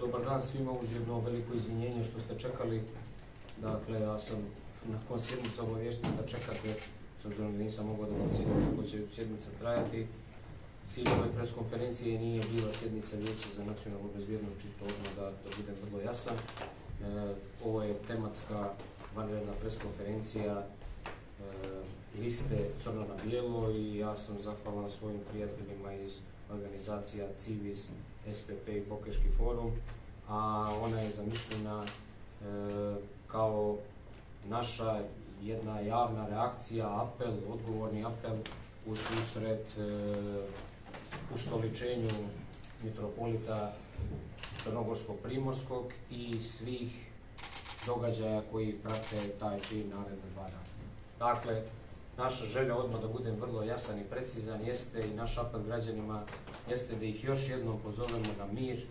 Dobar dan svima uz jedno veliko izvinjenje što ste čekali. Dakle, ja sam nakon sjednice obavješten da čekate, s obzirom da nisam mogao da procijenim kako će sjednica trajati. Cilj ove preskonferencije nije bila sjednica Vijeća za nacionalnu bezbjednost, čisto odmah da, da budem vrlo jasan. E, ovo je tematska vanredna preskonferencija e, liste Crno na bijelo i ja sam zahvalan svojim prijateljima iz organizacija Civis, SPP i Pokeški forum, a ona je zamišljena e, kao naša jedna javna reakcija, apel, odgovorni apel u susret e, ustoličenju mitropolita Crnogorskog primorskog i svih događaja koji prate taj čin naredne dva dana. Dakle, naša želja odmah da budem vrlo jasan i precizan jeste i naš apel građanima jeste da ih još jednom pozovemo na mir,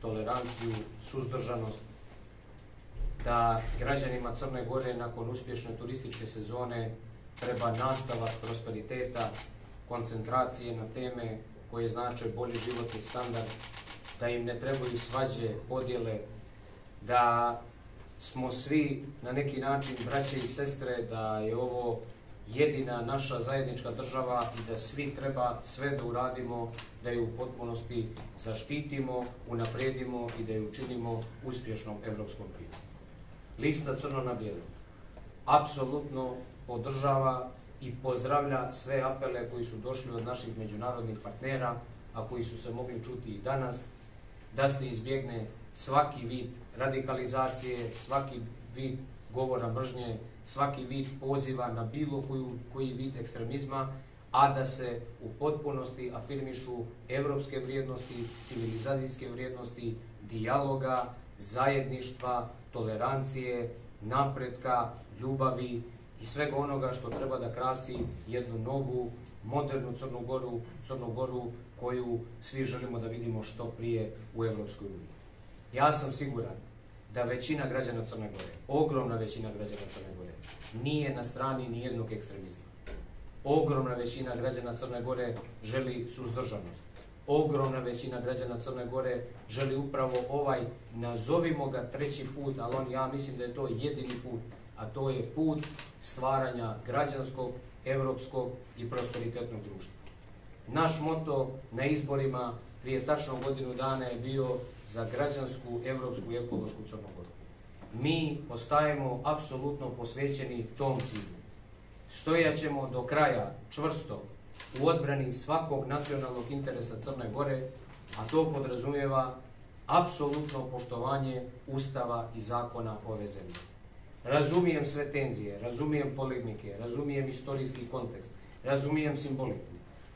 toleranciju, suzdržanost, da građanima Crne Gore nakon uspješne turističke sezone treba nastavak prosperiteta, koncentracije na teme koje znače bolji životni standard, da im ne trebaju svađe, podjele, da smo svi na neki način braće i sestre, da je ovo jedina naša zajednička država i da svi treba sve da uradimo, da ju u potpunosti zaštitimo, unapredimo i da ju učinimo uspješnom evropskom primjerom. Lista Crno na bijelo apsolutno podržava i pozdravlja sve apele koji su došli od naših međunarodnih partnera, a koji su se mogli čuti i danas, da se izbjegne svaki vid radikalizacije, svaki vid govora mržnje, svaki vid poziva na bilo koju, koji vid ekstremizma, a da se u potpunosti afirmišu evropske vrijednosti, civilizacijske vrijednosti, dijaloga, zajedništva, tolerancije, napretka, ljubavi i svega onoga što treba da krasi jednu novu, modernu Crnu Goru, Crnu Goru koju svi želimo da vidimo što prije u Evropskoj uniji. Ja sam siguran da većina građana Crne Gore, ogromna većina građana Crne Gore, nije na strani nijednog ekstremizma. Ogromna većina građana Crne Gore želi suzdržanost. Ogromna većina građana Crne Gore želi upravo ovaj, nazovimo ga treći put, ali on, ja mislim da je to jedini put, a to je put stvaranja građanskog, evropskog i prosperitetnog društva. Naš moto na izborima prije tačno godinu dana je bio za građansku, evropsku i ekološku Crnogoru. Mi ostajemo apsolutno posvećeni tom cilju. Stojaćemo do kraja čvrsto u odbrani svakog nacionalnog interesa Crne Gore, a to podrazumijeva apsolutno poštovanje Ustava i zakona ove zemlje. Razumijem sve tenzije, razumijem polemike, razumijem istorijski kontekst, razumijem simboliku,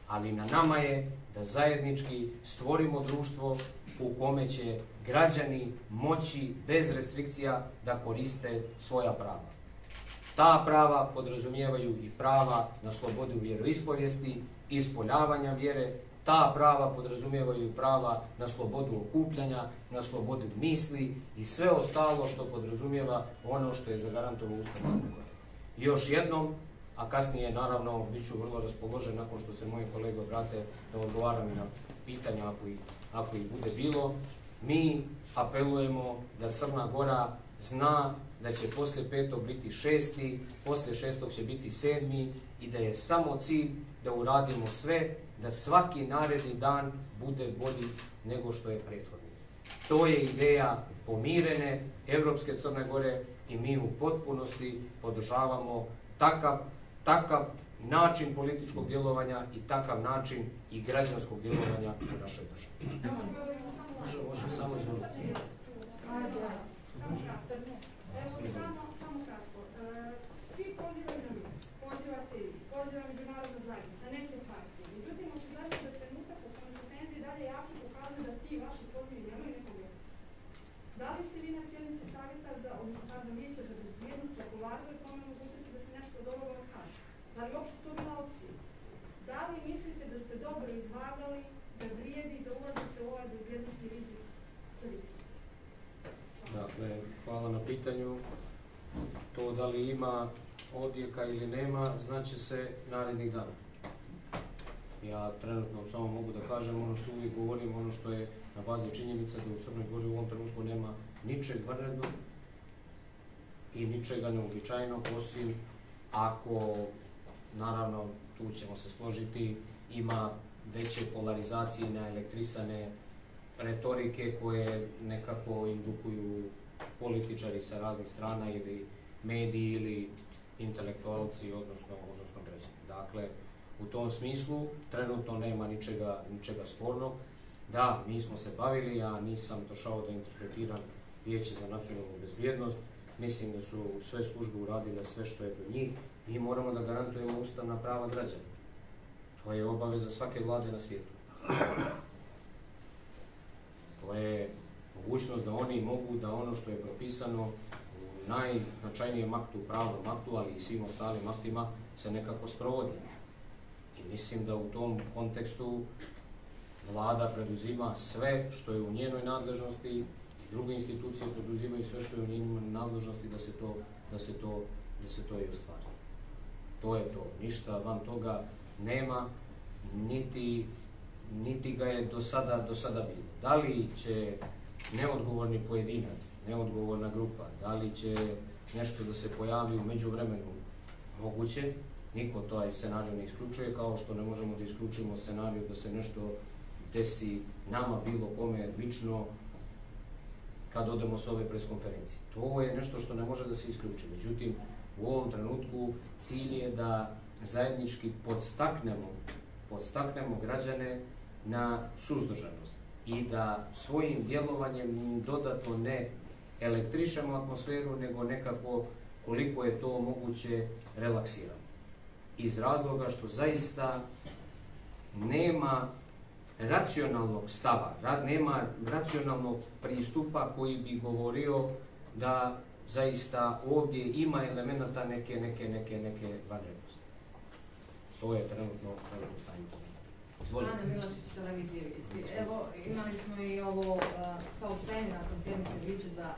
ali na nama je da zajednički stvorimo društvo u kome će građani moći bez restrikcija da koriste svoja prava. Ta prava podrazumijevaju i prava na slobodu vjeroispovijesti, ispoljavanja vjere, ta prava podrazumijevaju prava na slobodu okupljanja, na slobodu misli i sve ostalo što podrazumijeva ono što je zagarantovo Ustavu Crnogore. Još jednom, a kasnije naravno bit ću vrlo raspoložen nakon što se moji kolege obrate da odgovaram na pitanja ako ih, ako ih bude bilo. Mi apelujemo da Crna Gora zna da će posle petog biti šesti, posle šestog će biti sedmi i da je samo cilj da uradimo sve da svaki naredni dan bude bolji nego što je prethodni. To je ideja pomirene Evropske Crne Gore i mi u potpunosti podržavamo takav takav način političkog djelovanja i takav način i građanskog djelovanja u našoj državi. Može, može, samo izvolite. Samo kratko. E, svi pozivaju na mir, pozivate i poziva međunarodna zajednica, neke partije. Međutim, očigledno da trenutak u kojem su tenzije dalje jače pokazuju da ti vaši pozivi nemaju nekog Da li ste vi na sjednici savjeta za, odnosno, pardon, vijeća za bezbjednost razgovarali o tome mogućnosti da se nešto dobro? Da li uopšte to bila opcija? Da li mislite da ste dobro izvagali da vrijedi da ulazite u ovaj bezbjednostni rizik crvike? Dakle, hvala na pitanju. To da li ima odjeka ili nema, znači se narednih dana. Ja trenutno samo mogu da kažem ono što uvijek govorim, ono što je na bazi činjenica da u Crnoj Gori u ovom trenutku nema ničeg vrednog i ničega neobičajnog, osim ako, naravno, tu ćemo se složiti, ima veće polarizacije na elektrisane retorike koje nekako indukuju političari sa raznih strana ili mediji ili intelektualci, odnosno, odnosno građani. Dakle, u tom smislu trenutno nema ničega, ničega spornog. Da, mi smo se bavili, ja nisam došao da interpretiram vijeće za nacionalnu bezbjednost. Mislim da su sve službe uradile sve što je do njih. Mi moramo da garantujemo ustavna prava građana. To je obaveza svake vlade na svijetu. To je mogućnost da oni mogu da ono što je propisano u najznačajnijem aktu, pravnom aktu, ali i svim ostalim aktima, se nekako sprovodi. I mislim da u tom kontekstu vlada preduzima sve što je u njenoj nadležnosti i druge institucije preduzimaju sve što je u njenoj nadležnosti da se to, da se to, da se to i ostvari. To je to. Ništa van toga nema, niti, niti ga je do sada, do sada bilo. Da li će neodgovorni pojedinac, neodgovorna grupa, da li će nešto da se pojavi u međuvremenu moguće, niko taj scenariju ne isključuje, kao što ne možemo da isključimo scenariju da se nešto desi nama bilo kome lično kad odemo s ove preskonferencije. To je nešto što ne može da se isključi. Međutim, u ovom trenutku cilj je da zajednički podstaknemo, podstaknemo građane na suzdržanost i da svojim djelovanjem dodatno ne elektrišemo atmosferu, nego nekako koliko je to moguće relaksiramo. Iz razloga što zaista nema racionalnog stava, nema racionalnog pristupa koji bi govorio da zaista ovdje ima elemenata neke, neke, neke, neke vanrednosti. To je trenutno, trenutno stanje. Izvolite. Ana Milošić, televizije Visti. Evo, imali smo i ovo uh, saopštenje nakon sjednice Viće za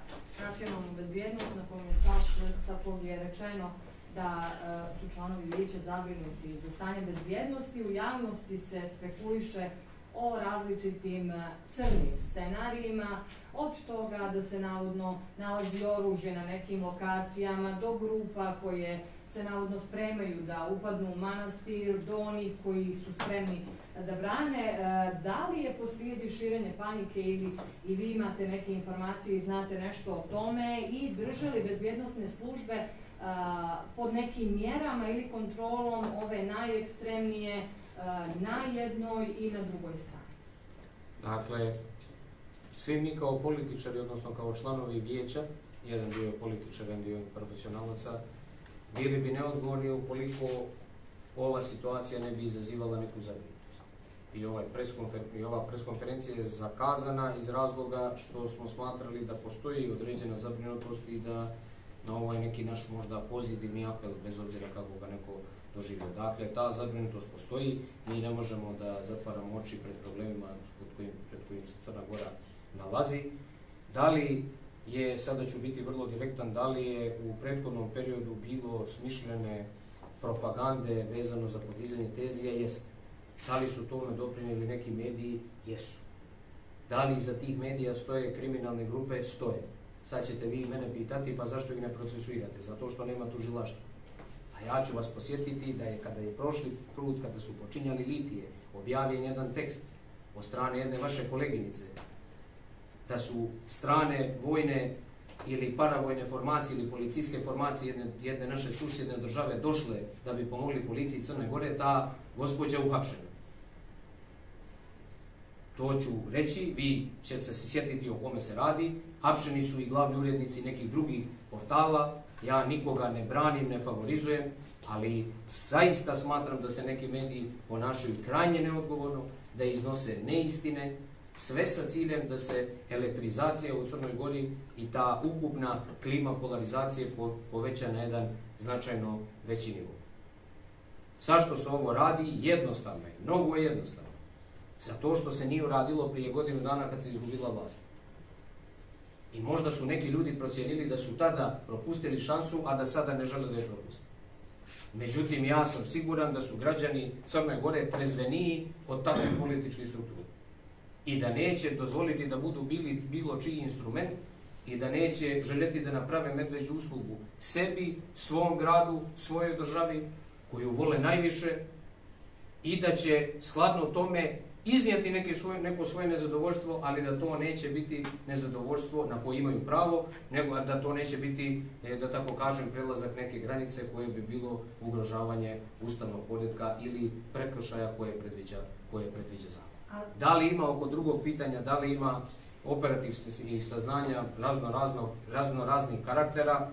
nacionalnu bezbjednost, na kojem je sa kog je rečeno da uh, su članovi Viće zabrinuti za stanje bezbjednosti. U javnosti se spekuliše o različitim e, crnim scenarijima, od toga da se navodno nalazi oružje na nekim lokacijama, do grupa koje se navodno spremaju da upadnu u manastir, do onih koji su spremni da brane. E, da li je poslijedi širenje panike ili i vi imate neke informacije i znate nešto o tome i držali bezbjednostne službe e, pod nekim mjerama ili kontrolom ove najekstremnije na jednoj i na drugoj strani? Dakle, svi mi kao političari, odnosno kao članovi vijeća, jedan dio političar, jedan dio profesionalaca, bili bi neodgovorni ukoliko ova situacija ne bi izazivala neku zabrinutost i, ovaj preskonfer, i ova preskonferencija je zakazana iz razloga što smo smatrali da postoji određena zabrinutost i da na ovaj neki naš možda pozitivni apel, bez obzira kako ga neko doživio. Dakle, ta zabrinutost postoji, mi ne možemo da zatvaramo oči pred problemima pod kojim, pred kojim se Crna Gora nalazi. Da li je, sada ću biti vrlo direktan, da li je u prethodnom periodu bilo smišljene propagande vezano za podizanje tezija, jeste. Da li su tome doprinili neki mediji? Jesu. Da li za tih medija stoje kriminalne grupe? Stoje. Sad ćete vi mene pitati, pa zašto ih ne procesuirate? Zato što nema tužilaštva. A ja ću vas posjetiti da je kada je prošli put, kada su počinjali litije, objavljen jedan tekst od strane jedne vaše koleginice, da su strane vojne ili paravojne formacije ili policijske formacije jedne, jedne naše susjedne države došle da bi pomogli policiji Crne Gore, ta gospođa uhapšena. To ću reći, vi ćete se sjetiti o kome se radi. Hapšeni su i glavni urednici nekih drugih portala. Ja nikoga ne branim, ne favorizujem, ali zaista smatram da se neki mediji ponašaju krajnje neodgovorno, da iznose neistine, sve sa ciljem da se elektrizacija u Crnoj Gori i ta ukupna klima polarizacije poveća na jedan značajno veći nivo. Zašto se ovo radi? Jednostavno je, mnogo je jednostavno Zato što se nije uradilo prije godinu dana kad se izgubila vlast. I možda su neki ljudi procijenili da su tada propustili šansu, a da sada ne žele da je propustili. Međutim, ja sam siguran da su građani Crne Gore trezveniji od takve političke strukture. i da neće dozvoliti da budu bili bilo čiji instrument i da neće željeti da naprave medveđu uslugu sebi, svom gradu, svojoj državi koju vole najviše i da će skladno tome iznijeti neke svoje, neko svoje nezadovoljstvo, ali da to neće biti nezadovoljstvo na koje imaju pravo, nego da to neće biti, e, da tako kažem, prelazak neke granice koje bi bilo ugrožavanje ustavnog poredka ili prekršaja koje predviđa, koje predviđa zakon. Da li ima oko drugog pitanja, da li ima operativnih saznanja razno, razno, razno raznih karaktera,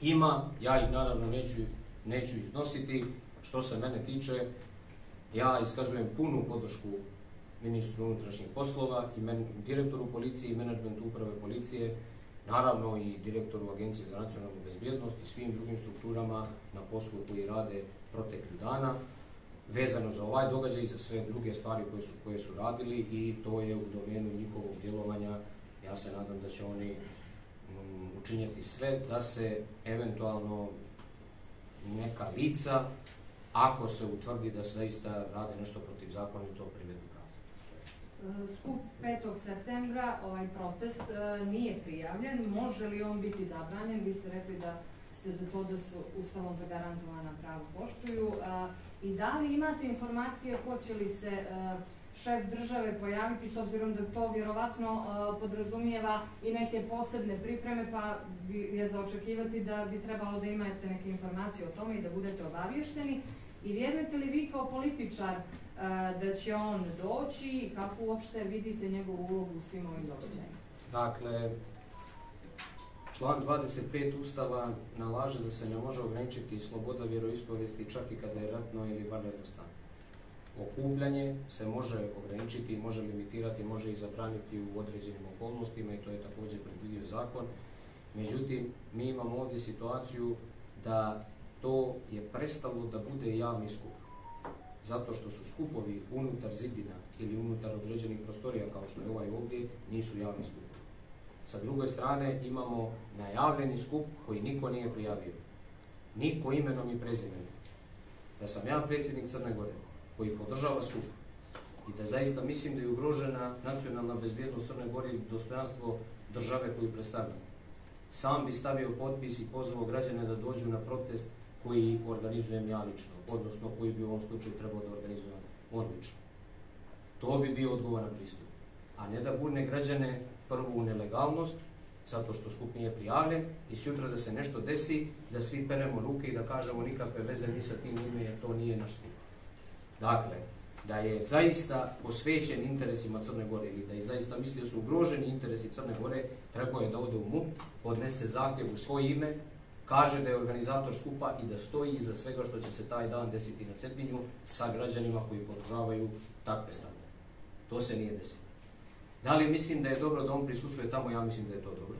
ima, ja ih naravno neću, neću iznositi, što se mene tiče, ja iskazujem punu podršku ministru unutrašnjih poslova i men, direktoru policije i menadžmentu uprave policije, naravno i direktoru Agencije za nacionalnu bezbjednost i svim drugim strukturama na poslu koji rade protekli dana, vezano za ovaj događaj i za sve druge stvari koje su, koje su radili i to je u domenu njihovog djelovanja. Ja se nadam da će oni um, sve da se eventualno neka lica, ako se utvrdi da se zaista rade nešto protiv zakonito, skup 5. septembra, ovaj protest e, nije prijavljen. Može li on biti zabranjen? Vi ste rekli da ste za to da se ustavom zagarantovana pravo poštuju. E, I da li imate informacije hoće li se e, šef države pojaviti s obzirom da to vjerovatno podrazumijeva i neke posebne pripreme, pa je za očekivati da bi trebalo da imate neke informacije o tome i da budete obavješteni. I vjerujete li vi kao političar E, da će on doći i kako uopšte vidite njegovu ulogu u svim ovim događajima? Dakle, član 25 Ustava nalaže da se ne može ograničiti sloboda vjeroispovesti čak i kada je ratno ili vanredno stanje. Okupljanje se može ograničiti, može limitirati, može i zabraniti u određenim okolnostima i to je također predvidio zakon. Međutim, mi imamo ovdje situaciju da to je prestalo da bude javni skup. Zato što su skupovi unutar zidina ili unutar određenih prostorija, kao što je ovaj ovdje, nisu javni skupovi. Sa druge strane imamo najavljeni skup koji niko nije prijavio. Niko imenom i prezimenom. Da sam ja predsjednik Crne Gore koji podržava skup i da zaista mislim da je ugrožena nacionalna bezbjednost Crne Gore i dostojanstvo države koju predstavljam. Sam bi stavio potpis i pozvao građane da dođu na protest koji organizujem ja lično, odnosno koji bi u ovom slučaju trebao da organizujem on lično. To bi bio odgovoran pristup. A ne da gurne građane prvo u nelegalnost, zato što skup nije prijavljen, i sutra da se nešto desi, da svi peremo ruke i da kažemo nikakve veze ni sa tim ime, jer to nije naš skup. Dakle, da je zaista posvećen interesima Crne Gore ili da je zaista mislio su ugroženi interesi Crne Gore, trebao je da ode u MUP, podnese zahtjev u svoje ime, kaže da je organizator skupa i da stoji iza svega što će se taj dan desiti na Cetinju sa građanima koji podržavaju takve stane. To se nije desilo. Da li mislim da je dobro da on prisustuje tamo? Ja mislim da je to dobro.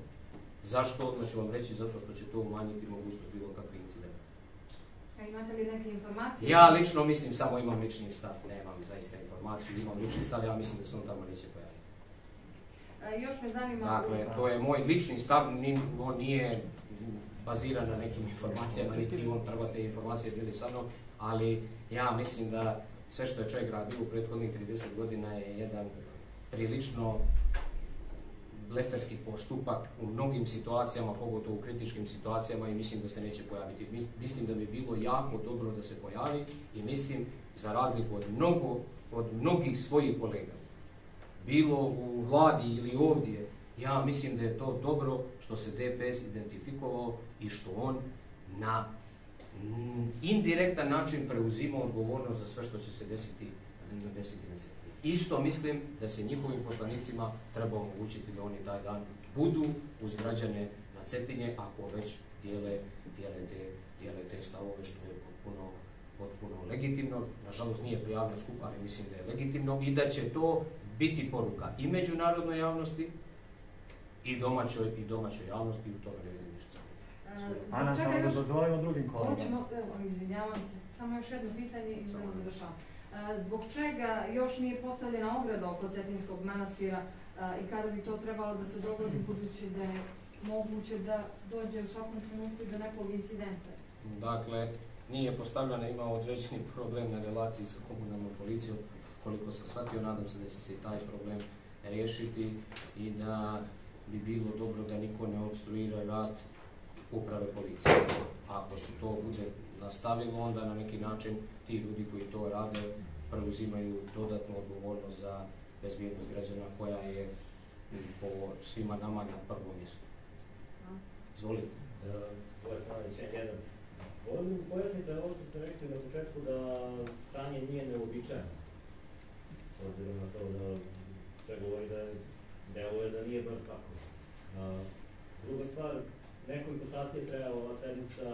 Zašto? Odmah ću vam reći, zato što će to umanjiti mogućnost bilo kakve incidenta. A imate li neke informacije? Ja lično mislim, samo imam lični stav, nemam zaista informaciju, imam lični stav, ja mislim da se on tamo neće pojaviti. Još me zanima... Dakle, to je moj lični stav, on nije baziran na nekim informacijama, niti on treba te informacije bili sa mnom, ali ja mislim da sve što je čovjek radio u prethodnih 30 godina je jedan prilično bleferski postupak u mnogim situacijama, pogotovo u kritičkim situacijama i mislim da se neće pojaviti. Mislim da bi bilo jako dobro da se pojavi i mislim, za razliku od, mnogo, od mnogih svojih kolega, bilo u vladi ili ovdje, ja mislim da je to dobro što se DPS identifikovao i što on na indirektan način preuzima odgovornost za sve što će se desiti na deseti na Isto mislim da se njihovim poslanicima treba omogućiti da oni taj dan budu uz građane na Cetinje, ako već dijele, dijele, te, dijele te stavove, što je potpuno, potpuno legitimno. Nažalost, nije prijavno skup, ali mislim da je legitimno i da će to biti poruka i međunarodnoj javnosti i domaćoj, i domaćoj javnosti u tome ne vidim ništa. Ana, samo da dozvolimo drugim kolegama. Hoćemo, evo, izvinjavam se, samo još jedno pitanje i da završavam. Zbog čega još nije postavljena ograda oko Cetinskog manastira i kada bi to trebalo da se dogodi, budući da je moguće da dođe u svakom trenutku do nekog incidenta? Dakle, nije postavljena, ima određeni problem na relaciji sa komunalnom policijom, koliko sam shvatio, nadam se da će se i taj problem riješiti i da bi bilo dobro da niko ne obstruira rad uprave policije. Ako se to bude nastavilo, onda na neki način ti ljudi koji to rade preuzimaju dodatnu odgovornost za bezbjednost građana koja je po svima nama na prvom mjestu. Izvolite. E, ovaj, ovo je jedan. Volim mi pojasnite ovo što ste rekli na početku da stanje nije neobičajno. S obzirom na to da se govori da deluje da nije baš tako. A, druga stvar, nekoliko sati je trajala ova sednica,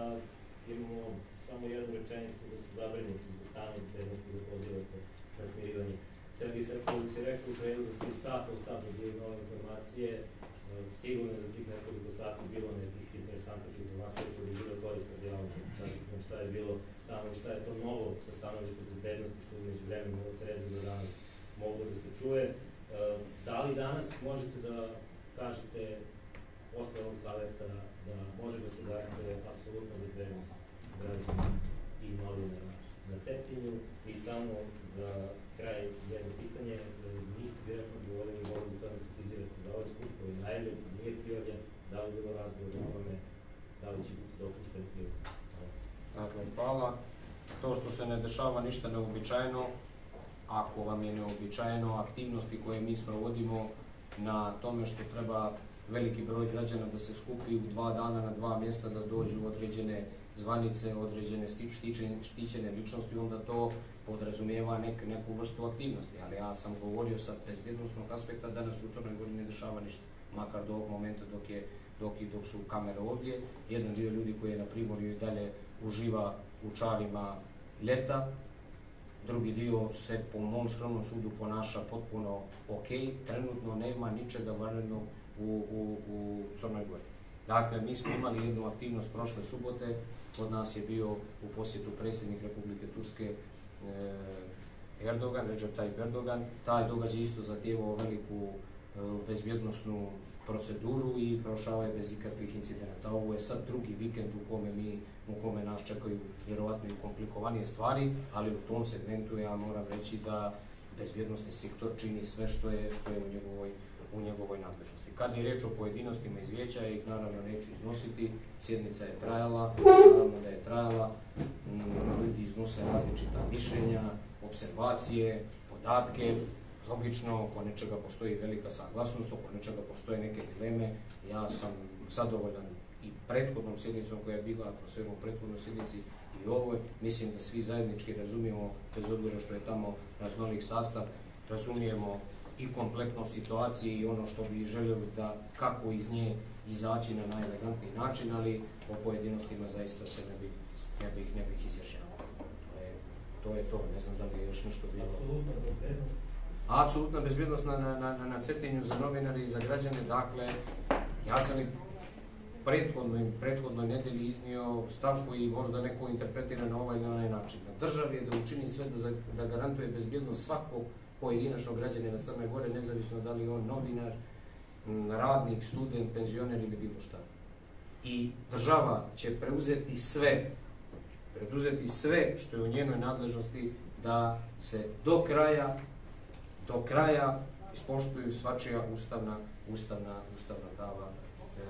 imamo samo jednu rečenicu da su zabrinuti za stanje bezbednosti da pozivate na smirivanje. Sergij Srković je rekao u sredu da svi sat u sat dobije nove informacije, e, sigurno je da tih nekoliko sati bilo nekih interesantnih informacija koje bi bilo korisno za šta je bilo tamo i šta je to novo sa stanovišta bezbednosti što je među vremenu od sredi do danas moglo da se čuje. E, da li danas možete da kažete posle ovog saveta da može da se garantuje apsolutno bezbednost građana i novinara na Cetinju i samo za kraj jedno pitanje, e, niste vjerojatno govorili, mogu to da precizirate za ovaj skup koji je najavljen, nije prijavljen, da li bilo razgovor o tome, da li će biti dopušten prijavljen? Dakle, hvala. To što se ne dešava ništa neobičajeno, ako vam je neobičajeno aktivnosti koje mi sprovodimo na tome što treba veliki broj građana da se skupi u dva dana na dva mjesta da dođu određene zvanice, određene štićene, štićene ličnosti, onda to podrazumijeva nek, neku vrstu aktivnosti. Ali ja sam govorio sa bezbjednostnog aspekta da nas u Crnoj Gori ne dešava ništa, makar do ovog momenta dok, je, dok, i dok su kamere ovdje. Jedan dio ljudi koji je na Primorju i dalje uživa u čarima ljeta, drugi dio se po mom skromnom sudu ponaša potpuno ok, trenutno nema ničega vanrednog u, u, u Crnoj Gori. Dakle, mi smo imali jednu aktivnost prošle subote, kod nas je bio u posjetu predsjednik Republike Turske e, Erdogan, Recep Tayyip Erdogan. Taj događaj isto zahtjevao veliku e, bezbjednostnu proceduru i prošao je bez ikakvih incidenata. Ovo je sad drugi vikend u kome mi u kome nas čekaju vjerovatno i komplikovanije stvari, ali u tom segmentu ja moram reći da bezbjednostni sektor čini sve što je što je u njegovoj u njegovoj nadležnosti. Kad je riječ o pojedinostima izvješća, ja ih naravno neću iznositi, sjednica je trajala, naravno da je trajala, ljudi iznose različita mišljenja, observacije, podatke, logično, oko nečega postoji velika saglasnost, oko nečega postoje neke dileme, ja sam zadovoljan i prethodnom sjednicom koja je bila atmosferom u prethodnoj sjednici i ovoj, mislim da svi zajednički razumijemo, bez obzira što je tamo raznolik sastav, razumijemo i kompletno situacije i ono što bi željeli da kako iz nje izaći na najelegantniji način, ali o pojedinostima zaista se ne bih, ne bih, ne bih izjašnjavao. To je, to je to, ne znam da li je još nešto bilo. Apsolutna bezbednost. Apsolutna bezbjednost na, na, na, na cetinju za novinare i za građane, dakle, ja sam i prethodnoj, prethodnoj nedelji iznio stav koji možda neko interpretira na ovaj ili na onaj način. Na državi je da učini sve da, za, da garantuje bezbjednost svakog pojedinačnog građanina Crne Gore, nezavisno da li je on novinar, radnik, student, penzioner ili bilo šta. I država će preuzeti sve, preduzeti sve što je u njenoj nadležnosti da se do kraja do kraja ispoštuju svačija ustavna, ustavna, ustavna prava e,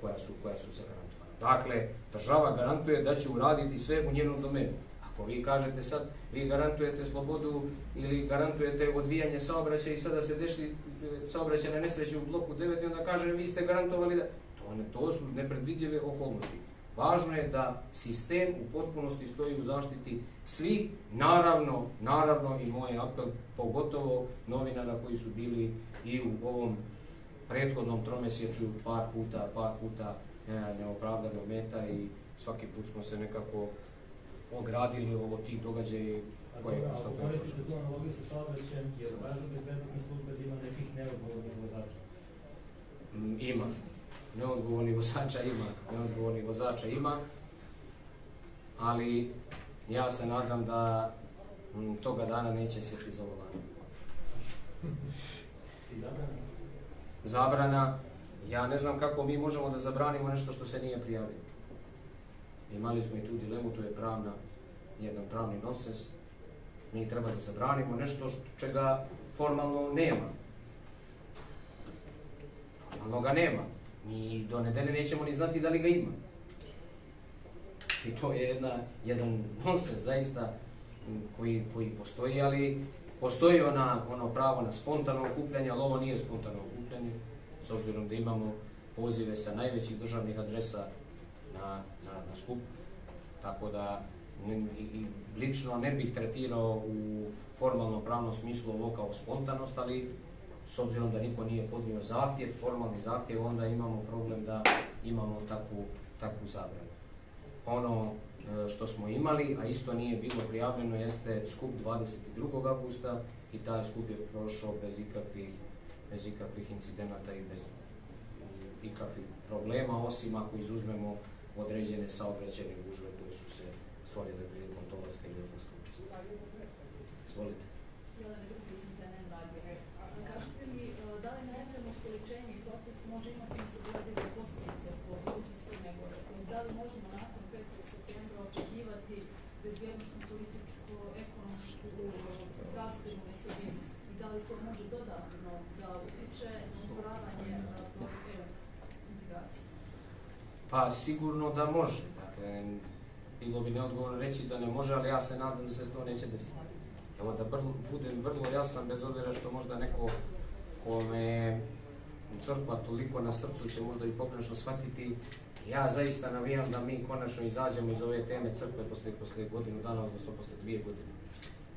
koja su, koja su zagarantovana. Dakle, država garantuje da će uraditi sve u njenom domenu. Ako vi kažete sad, vi garantujete slobodu ili garantujete odvijanje saobraćaja i sada se deši e, saobraćajna saobraćajne nesreće u bloku 9 i onda kaže vi ste garantovali da... To, ne, to su nepredvidljive okolnosti. Važno je da sistem u potpunosti stoji u zaštiti svih, naravno, naravno i moj apel, pogotovo novinara koji su bili i u ovom prethodnom tromesečju par puta, par puta e, neopravdano meta i svaki put smo se nekako ogradili od tih događaja koje je Ako konstantno koristite tu analogiju sa saobraćajem, je važno bezbednostne službe da ima nekih neodgovornih vozača. Mm, Ima. Neodgovorni vozača ima. Neodgovorni vozača ima. Ali ja se nadam da mm, toga dana neće sjesti za volan. Zabrana, ja ne znam kako mi možemo da zabranimo nešto što se nije prijavilo. Imali smo i tu dilemu, to je pravna, jedan pravni nonsens. Mi treba da zabranimo nešto što, čega formalno nema. Formalno ga nema. Mi do nedelje nećemo ni znati da li ga ima. I to je jedna, jedan nonsens zaista koji, koji postoji, ali postoji ona, ono pravo na spontano okupljanje, ali ovo nije spontano okupljanje, s obzirom da imamo pozive sa najvećih državnih adresa na, na, na skup, tako da i, i lično ne bih tretirao u formalno pravnom smislu ovo kao spontanost, ali s obzirom da niko nije podnio zahtjev, formalni zahtjev, onda imamo problem da imamo takvu, takvu zabranu. Ono e, što smo imali, a isto nije bilo prijavljeno, jeste skup 22. augusta i taj skup je prošao bez ikakvih, bez ikakvih incidenata i bez mm, ikakvih problema, osim ako izuzmemo određene saobraćajne gužve koje su se stvorile prilikom dolaska i odlaska učesnika. Izvolite. Jelena Grupić, internet radio. A Kažete mi, e, da li najavljeno ustoličenje i protest može imati nezagledive posljedice po budućnost Crne Gore? To jest, da li možemo nakon 5. septembra očekivati bezbjednostnu, političku, ekonomsku, zdravstvenu nestabilnost? I da li to može dodatno da utiče na usporavanje e, do integracije? Pa sigurno da može. Dakle, bilo bi neodgovorno reći da ne može, ali ja se nadam da se to neće desiti. Evo da brlo, budem vrlo jasan, bez obzira što možda neko kome crkva toliko na srcu će možda i pogrešno shvatiti, ja zaista navijam da mi konačno izađemo iz ove teme crkve posle, posle godinu dana, odnosno posle dvije godine.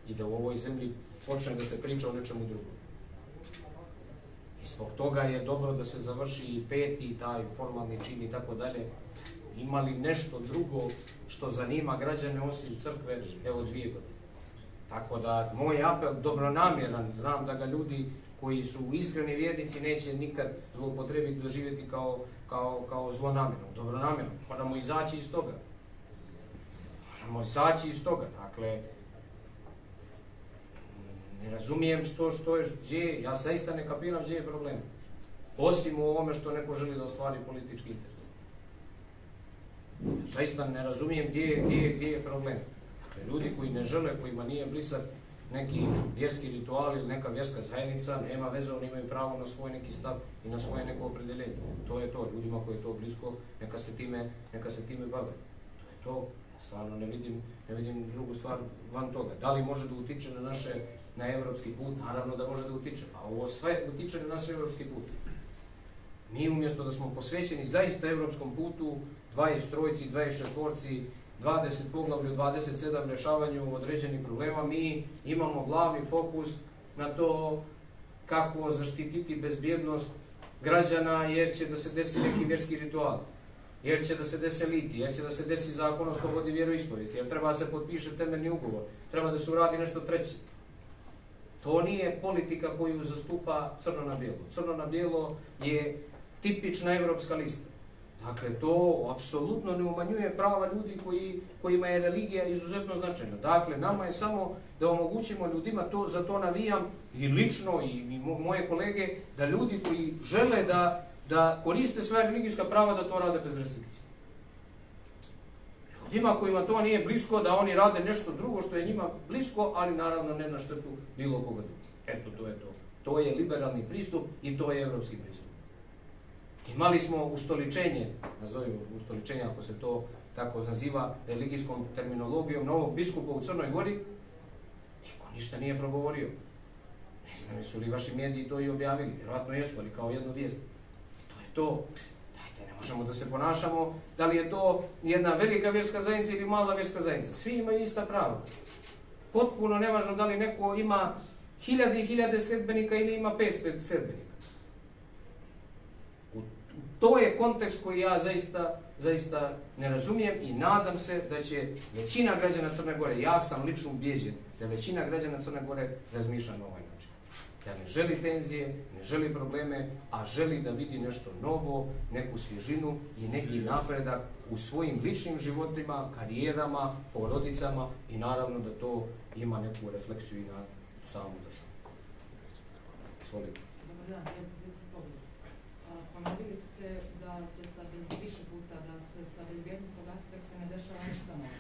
I da u ovoj zemlji počne da se priča o nečemu drugom. Zbog toga je dobro da se završi i peti, taj formalni čin i tako dalje. Ima li nešto drugo što zanima građane osim crkve, evo dvije godine. Tako da, moj apel dobronamjeran, znam da ga ljudi koji su iskreni vjernici neće nikad zlopotrebiti doživjeti kao, kao, kao zlonamjerno, dobronamjerno. Moramo izaći iz toga. Moramo izaći iz toga. Dakle, ne razumijem što, što je, gdje, ja zaista ne kapiram gdje je problem. Osim u ovome što neko želi da ostvari politički interes. Zaista ne razumijem gdje, gdje, gdje je problem. Dakle, ljudi koji ne žele, kojima nije blisak neki vjerski ritual ili neka vjerska zajednica, nema veze, oni imaju pravo na svoj neki stav i na svoje neko opredeljenje. To je to, ljudima koji je to blisko, neka se time, neka se time bave. To je to, stvarno ne vidim, ne vidim drugu stvar van toga. Da li može da utiče na naše, na evropski put? Naravno da može da utiče. A ovo sve utiče na naš evropski put. Mi umjesto da smo posvećeni zaista evropskom putu, 20 trojci, 24 20 poglavlju, 27 rješavanju određenih problema, mi imamo glavni fokus na to kako zaštititi bezbjednost građana jer će da se desi neki vjerski ritual, jer će da se desi liti, jer će da se desi zakon o slobodi vjeroispovesti, jer treba da se potpiše temeljni ugovor, treba da se uradi nešto treće. To nije politika koju zastupa crno na bijelo. Crno na bijelo je tipična evropska lista. Dakle, to apsolutno ne umanjuje prava ljudi koji, kojima je religija izuzetno značajna. Dakle, nama je samo da omogućimo ljudima to, za to navijam i lično i, i moje kolege, da ljudi koji žele da, da koriste svoje religijska prava da to rade bez restrikcije. Ljudima kojima to nije blisko, da oni rade nešto drugo što je njima blisko, ali naravno ne na štetu bilo koga drugog. Eto, to je to. To je liberalni pristup i to je evropski pristup. Imali smo ustoličenje, nazovimo ustoličenje ako se to tako naziva religijskom terminologijom, novog biskupa u Crnoj Gori, niko ništa nije progovorio. Ne znam jesu li vaši mediji to i objavili, vjerojatno jesu, ali kao jednu vijest. To je to. Dajte, ne možemo da se ponašamo, da li je to jedna velika vjerska zajednica ili mala vjerska zajednica. Svi imaju ista prava. Potpuno nevažno da li neko ima hiljade i hiljade sledbenika ili ima 500 sledbenika. U- To je kontekst koji ja zaista, zaista ne razumijem i nadam se da će većina građana Crne Gore, ja sam lično ubijeđen da većina građana Crne Gore razmišlja na ovaj. Da ne želi tenzije, ne želi probleme, a želi da vidi nešto novo, neku svježinu i neki napredak u svojim ličnim životima, karijerama, porodicama i naravno da to ima neku refleksiju i na samu državu. Izvolite. Dobar dan, ja Zvica Ponovili ste da se sa bez- više puta da se sa bezbjednostnog aspekta ne dešava ništa novo.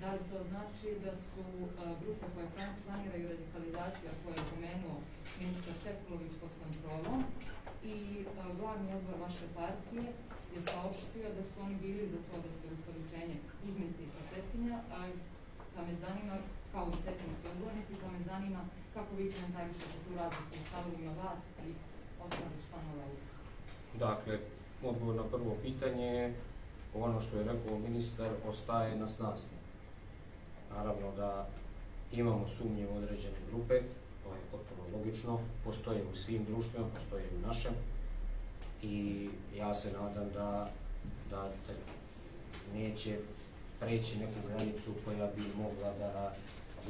Da li to znači da su a, grupe koje plan- planiraju radikalizaciju, a koje je pomenuo ministar Sekulović pod kontrolom, i a, glavni odbor vaše partije je saopštio da su oni bili za to da se ustoličenje izmesti sa Cetinja, a pa me zanima, kao i cetinski odbornici, pa me zanima kako tu razliku u stavovima vas i ostalih članova Dakle, odgovor na prvo pitanje je ono što je rekao ministar ostaje na snazi. Naravno da imamo sumnje u određene grupe, to je potpuno logično, postoje u svim društvima, postoje u našem i ja se nadam da, da neće preći neku granicu koja bi mogla da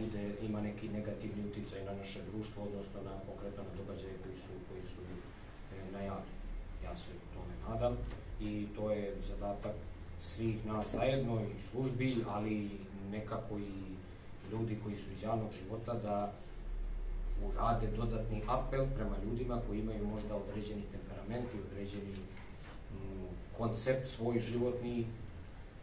bude, ima neki negativni uticaj na naše društvo, odnosno na konkretno na događaje koji su, koji su e, najavljeni. Ja se tome nadam i to je zadatak svih nas zajedno i službi, ali nekako i ljudi koji su iz javnog života da urade dodatni apel prema ljudima koji imaju možda određeni temperament i određeni mm, koncept svoj životni,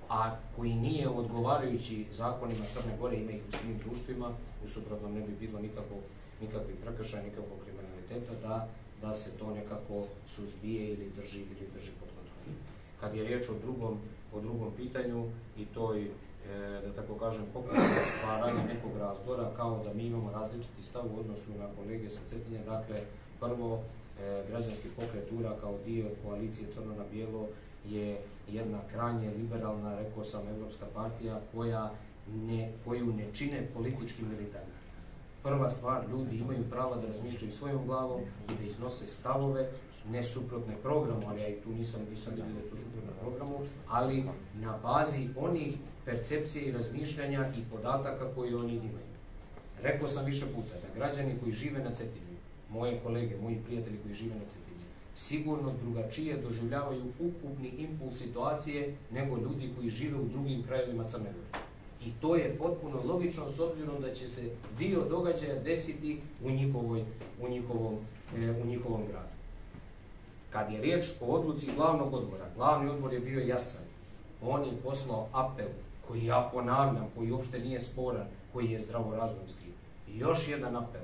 a koji nije odgovarajući zakonima Crne Gore, ima ih u svim društvima, u suprotnom ne bi bilo nikakvog, nikakvih prekršaja, nikakvog kriminaliteta, da, da se to nekako suzbije ili drži, ili drži pod kontrolom. Kad je riječ o drugom, o drugom pitanju i toj, e, da tako kažem, pokušaju stvaranja nekog razdora, kao da mi imamo različiti stav u odnosu na kolege sa Cetinja, dakle, prvo, e, građanski pokret URA kao dio koalicije Crno na Bijelo je jedna krajnje liberalna, rekao sam, evropska partija koja ne, koju ne čine politički militanti. Prva stvar, ljudi imaju pravo da razmišljaju svojom glavom i da iznose stavove, ne suprotne programu, ali ja i tu nisam, nisam vidio da je to suprotno programu, ali na bazi onih percepcije i razmišljanja i podataka koje oni imaju. Rekao sam više puta da građani koji žive na Cetinju, moje kolege, moji prijatelji koji žive na Cetinju, sigurno drugačije doživljavaju ukupni impuls situacije nego ljudi koji žive u drugim krajevima Crne Gore. I to je potpuno logično s obzirom da će se dio događaja desiti u, njihovoj, u, njihovom, e, u njihovom gradu. Kad je riječ o odluci glavnog odbora, glavni odbor je bio jasan. On je poslao apel koji ja ponavljam, koji uopšte nije sporan, koji je zdravorazumski. I još jedan apel.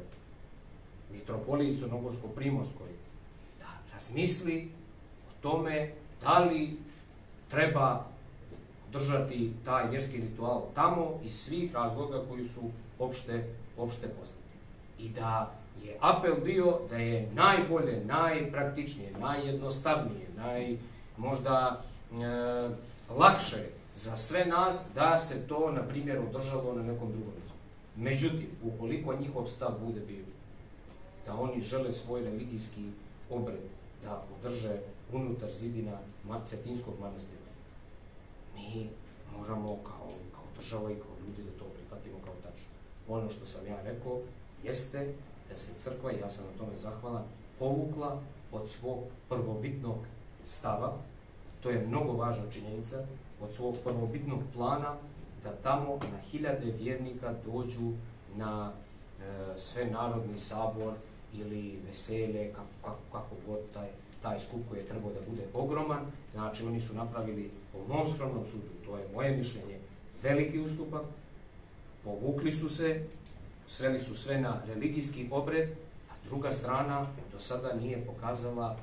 Mitropoliji Crnogorsko-Primorskoj razmisli o tome da li treba držati taj vjerski ritual tamo iz svih razloga koji su opšte, opšte poznati. I da je apel bio da je najbolje, najpraktičnije, najjednostavnije, naj, možda e, lakše za sve nas da se to, na primjer, održalo na nekom drugom mjestu. Međutim, ukoliko njihov stav bude bio da oni žele svoj religijski obred da održe unutar zidina Cetinskog manastira, mi moramo kao, kao država i kao ljudi da to prihvatimo kao tačno. Ono što sam ja rekao jeste da se crkva, ja sam na tome zahvalan, povukla od svog prvobitnog stava, to je mnogo važna činjenica, od svog prvobitnog plana da tamo na hiljade vjernika dođu na e, sve narodni sabor ili vesele, kako, kako, kako god taj, taj skup koji je trebao da bude ogroman. Znači, oni su napravili po mom skromnom sudu, to je moje mišljenje, veliki ustupak, povukli su se, sveli su sve na religijski obred, a druga strana do sada nije pokazala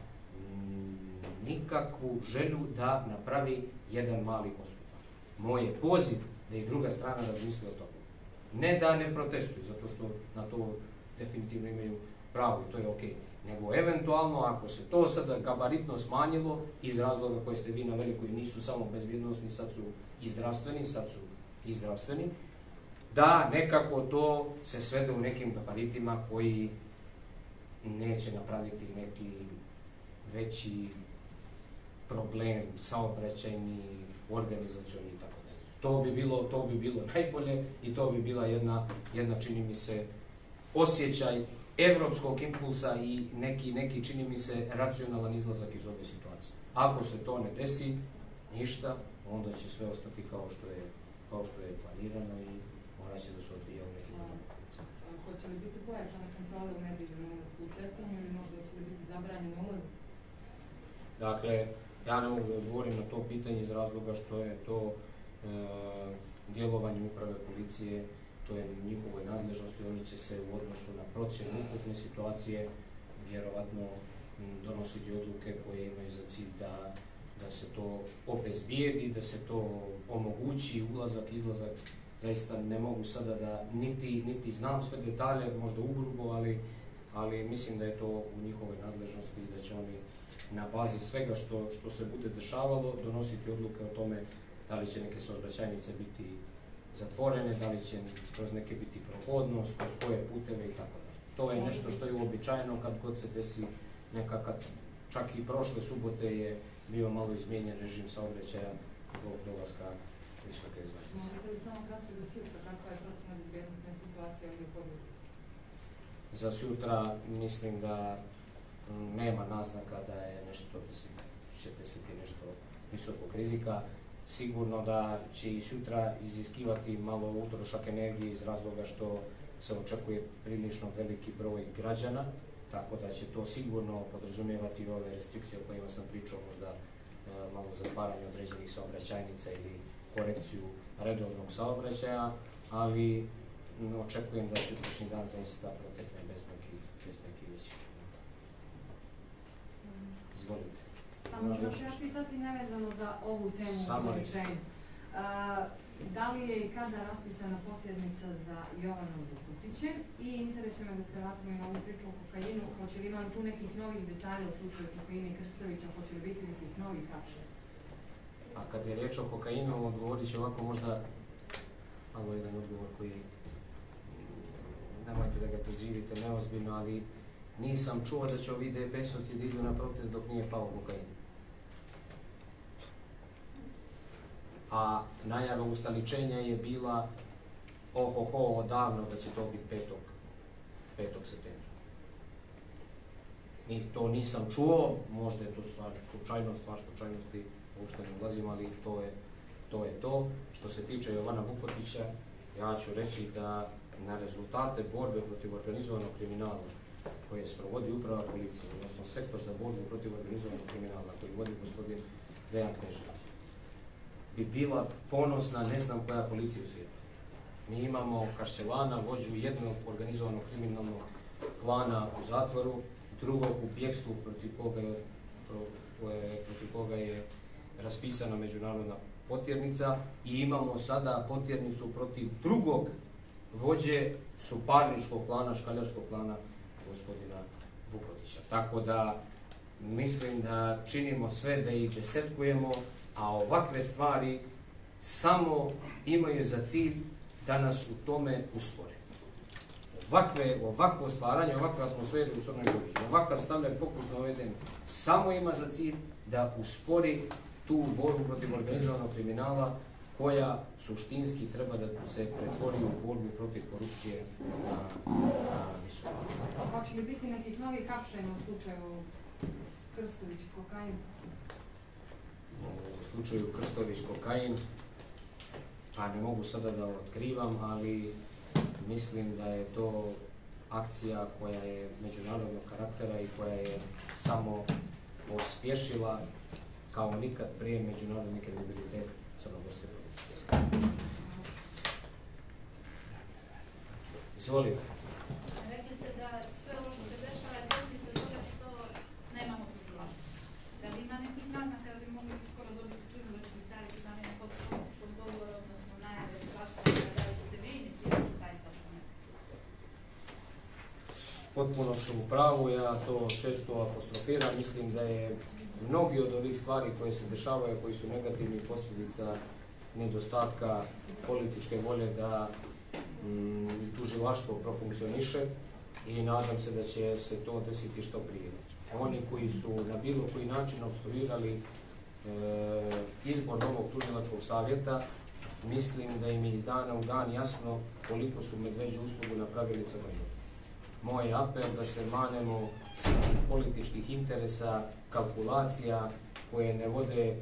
nikakvu želju da napravi jedan mali postupak. Moj je poziv da i druga strana razmisli o tome. Ne da ne protestuju, zato što na to definitivno imaju pravo i to je okej. Okay. Nego eventualno ako se to sada gabaritno smanjilo iz razloga koje ste vi naveli koji nisu samo bezbjednostni, sad su i zdravstveni, sad su i zdravstveni, da nekako to se svede u nekim gabaritima koji neće napraviti neki veći problem saobraćajni, organizacioni i tako dalje. To bi bilo to bi bilo najbolje i to bi bila jedna jedna čini mi se osjećaj evropskog impulsa i neki neki čini mi se racionalan izlazak iz ove situacije. Ako se to ne desi, ništa, onda će sve ostati kao što je kao što je planirano i morat će da se odvija u nekim Hoće li biti pojačane kontrole u nedjelju u cetanju ili možda će li biti zabranjeno ulaz? Dakle, ja ne mogu da odgovorim na to pitanje iz razloga što je to e, djelovanje uprave policije, to je njihovoj nadležnosti, oni će se u odnosu na procjenu ukupne situacije vjerovatno mm, donositi odluke koje imaju za cilj da, da se to obezbijedi, da se to omogući, ulazak, izlazak, zaista ne mogu sada da niti, niti znam sve detalje, možda ugrubo, ali, ali mislim da je to u njihovoj nadležnosti i da će oni na bazi svega što, što se bude dešavalo donositi odluke o tome da li će neke saobraćajnice biti zatvorene, da li će kroz neke biti prohodnost, kroz koje puteve i tako dalje. To je nešto što je uobičajeno kad god se desi neka, kad čak i prošle subote je bio malo izmijenjen režim saobraćaja zbog dolaska visoke zvanice. Možete li samo kratko za sutra, kakva je procena bezbjednostne situacije ovdje području? Za sutra mislim da mm, nema naznaka da je nešto, da se će desiti nešto visokog rizika. Sigurno da će i sutra iziskivati malo utrošak energije iz razloga što se očekuje prilično veliki broj građana, tako da će to sigurno podrazumijevati ove restrikcije o kojima sam pričao, možda e, malo zatvaranje određenih saobraćajnica ili korekciju redovnog saobraćaja, ali očekujem da sutrašnji dan zaista protekne bez nekih, bez nekih većih. Izvolite. Samo ću vas još pitati nevezano za ovu temu Samo rečenju. Da li je i kada raspisana potjernica za Jovanom Vukutićem i interesuje me da se vratimo i na ovu priču o kokainu, hoće li imati tu nekih novih detalja u slučaju kokaina i Krstovića, hoće li biti nekih novih hapšenja? A kad je riječ o kokainu, odgovorit ću ovako možda malo jedan odgovor koji mm, nemojte da ga doživite neozbiljno, ali nisam čuo da će ovi DPS-ovci da idu na protest dok nije pao kokain. A najava ustaličenja je bila ohoho odavno da će to biti 5. 5. septembra. Ni to nisam čuo, možda je to stvar slučajnost, stvar slučajnosti, uopšte ne ulazim, ali to je, to je to. Što se tiče Jovana Vukotića, ja ću reći da na rezultate borbe protiv organizovanog kriminala koje sprovodi uprava policije, odnosno sektor za borbu protiv organizovanog kriminala koji vodi gospodin Dejan Knežević, bi bila ponosna ne znam koja policija u svijetu. Mi imamo Kašćelana, vođu jednog organizovanog kriminalnog klana u zatvoru, drugog u bjekstvu protiv koga je, protiv koga je raspisana međunarodna potjernica i imamo sada potjernicu protiv drugog vođe suparničkog klana, škaljarskog klana gospodina Vukotića. Tako da mislim da činimo sve da ih desetkujemo, a ovakve stvari samo imaju za cilj da nas u tome uspore. Ovakve, ovakvo stvaranje, ovakve atmosfere u Crnoj Gori, ovakav stavljaj fokus na ove teme, samo ima za cilj da uspori tu borbu protiv organizovanog kriminala koja suštinski treba da se pretvori u borbu protiv korupcije na, na visokom. Hoće li biti nekih novih hapšenja u slučaju Krstović, kokain? U slučaju Krstović kokain, pa ne mogu sada da otkrivam, ali mislim da je to akcija koja je međunarodnog karaktera i koja je samo pospješila kao nikad prije međunarodni kredibilitet crnogorske policije. Izvolite. Rekli ste da sve ovo što se dešava je posljedica toga što nemamo tužilaštva. Da li ima nekih naznaka da bi mogli skoro dobiti tužilački savjet da nema potpunog dogovora, odnosno najave sastanka, da li ste vi inicirali taj sastanak? Potpuno ste u pravu, ja to često apostrofiram, mislim da je mnogi od ovih stvari koje se dešavaju, koji su negativni posljedica nedostatka političke volje da mm, i tužilaštvo profunkcioniše i nadam se da će se to desiti što prije. Oni koji su na bilo koji način obstruirali e, izbor novog tužilačkog savjeta, mislim da im je iz dana u dan jasno koliko su medveđu uslugu napravili Crnoj moj apel da se manemo svih političkih interesa, kalkulacija koje ne vode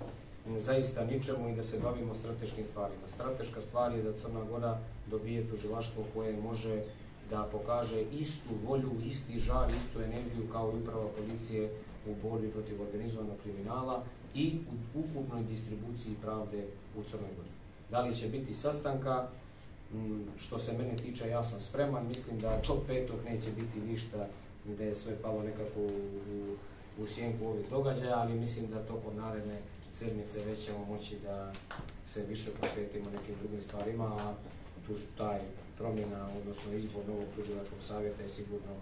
zaista ničemu i da se bavimo strateškim stvarima. Strateška stvar je da Crna Gora dobije tužilaštvo koje može da pokaže istu volju, isti žar, istu energiju kao i uprava policije u borbi protiv organizovanog kriminala i u ukupnoj distribuciji pravde u Crnoj Gori. Da li će biti sastanka, Mm, što se mene tiče, ja sam spreman, mislim da do petog neće biti ništa, da je sve palo nekako u, u sjenku ovih događaja, ali mislim da tokom naredne sedmice već ćemo moći da se više posvetimo nekim drugim stvarima, a tuž, taj promjena, odnosno izbor novog tužilačkog savjeta je sigurno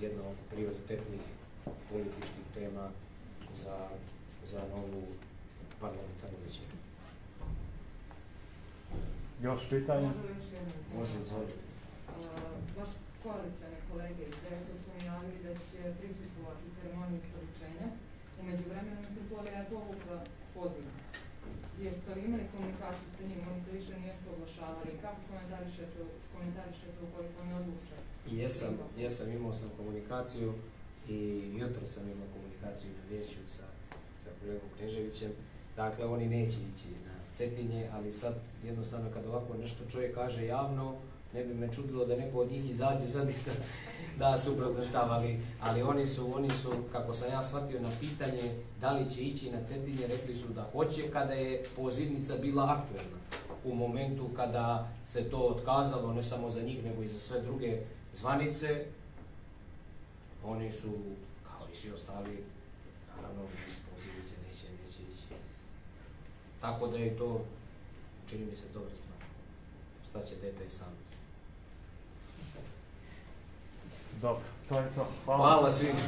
jedna od prioritetnih političkih tema za, za novu parlamentarnu većinu. Još pitanje? Može li još izvolite. Vaš koalicijalni kolege iz Deveta su mi javili da će prisustvovati u ceremoniji isporučenja. U međuvremenu Metropolija je povukla poziv. Jeste li imali komunikaciju sa njim? Oni se više nijesu oglašavali. Kako komentarišete, komentarišete ukoliko ne odluče? Jesam, jesam, imao sam komunikaciju i jutro sam imao komunikaciju na vijeću sa, sa kolegom Kneževićem. Dakle, oni neće ići na Cetinje, ali sad jednostavno kad ovako nešto čovjek kaže javno, ne bi me čudilo da neko od njih izađe sad i da, da suprotno stav, ali, ali oni su, oni su, kako sam ja shvatio na pitanje da li će ići na Cetinje, rekli su da hoće kada je pozivnica bila aktuelna. U momentu kada se to otkazalo, ne samo za njih, nego i za sve druge zvanice, oni su, kao i svi ostali, naravno, bez pozivnice neće, neće ići. Tako da je to, čini mi se, dobra stvar. Ostaće DP sam. Dobro, to je to. Hvala. Hvala svima.